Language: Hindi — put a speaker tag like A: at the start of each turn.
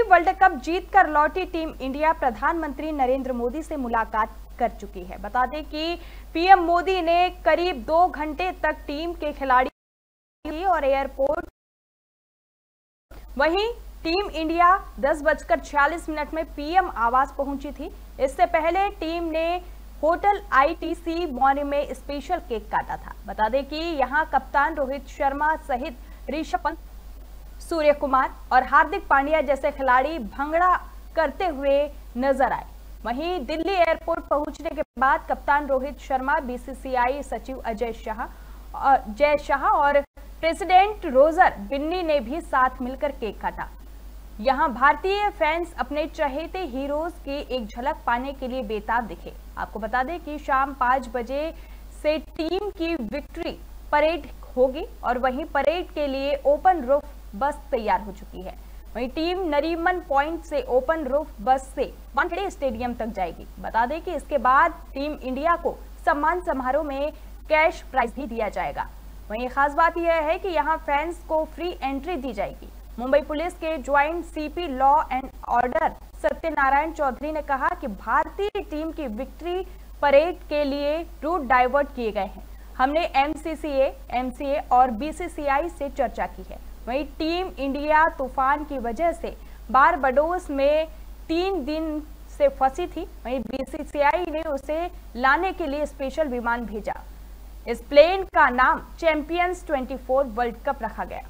A: वहीं वर्ल्ड कप जीतकर लौटी टीम इंडिया प्रधानमंत्री नरेंद्र मोदी से मुलाकात कर चुकी है। बता दें कि पीएम मोदी ने करीब दो घंटे तक टीम के खिलाड़ी और एयरपोर्ट वहीं टीम इंडिया दस बजकर छियालीस मिनट में पीएम आवास पहुँची थी। इससे पहले टीम ने होटल आईटीसी मॉर्निंग में स्पेशल केक काटा था। बता दें कि यहाँ कप्तान रोहित शर्मा सहित ऋषभ पंत सूर्य कुमार और हार्दिक पांड्या जैसे खिलाड़ी भंगड़ा करते हुए नज़र आए। वहीं दिल्ली एयरपोर्ट पहुँचने के बाद कप्तान रोहित शर्मा, बीसीसीआई सचिव अजय शाह जय शाह और प्रेसिडेंट रोजर बिन्नी ने भी साथ मिलकर केक काटा। यहाँ भारतीय फैंस अपने चहेते हीरोज की एक झलक पाने के लिए बेताब दिखे। आपको बता दें कि शाम पाँच बजे से टीम की विक्ट्री परेड होगी और वहीं परेड के लिए ओपन रूफ बस तैयार हो चुकी है। वहीं टीम नरीमन पॉइंट से ओपन रूफ बस से वानखेड़े स्टेडियम तक जाएगी। बता दें कि इसके बाद टीम इंडिया को सम्मान समारोह में कैश प्राइज भी दिया जाएगा। वहीं खास बात यह है कि यहाँ फैंस को फ्री एंट्री दी जाएगी। मुंबई पुलिस के joint CP law and order Satyanarayan Chaudhary ने कहा कि भारतीय टीम की विक्ट्री परेड के लिए रूट डाइवर्ट किए गए हैं। हमने एमसीसीए, एमसीए और बीसीसीआई से चर्चा की है। वहीं टीम इंडिया तूफ़ान की वजह से बारबडोस में तीन दिन से फंसी थी। वहीं बीसीसीआई ने उसे लाने के लिए स्पेशल विमान भेजा। इस प्लेन का नाम चैंपियंस 24 वर्ल्ड कप रखा गया।